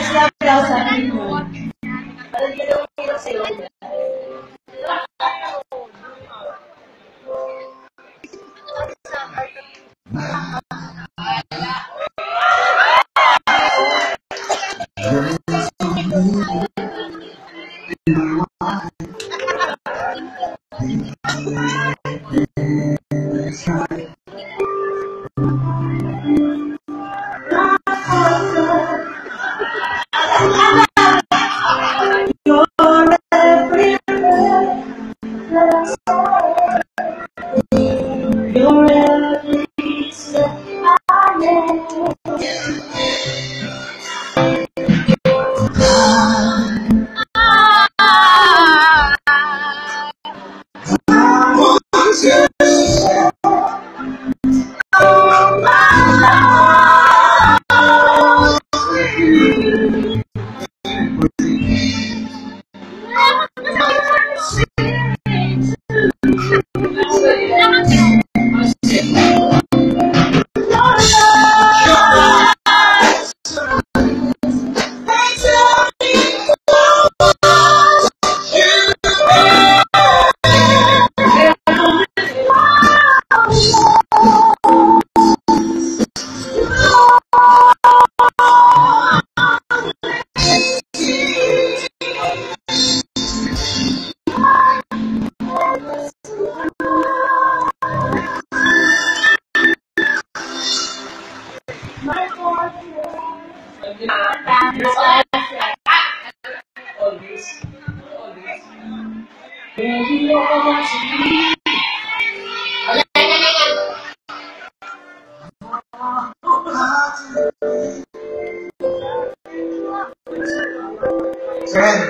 es la causa. Friend,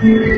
Oh,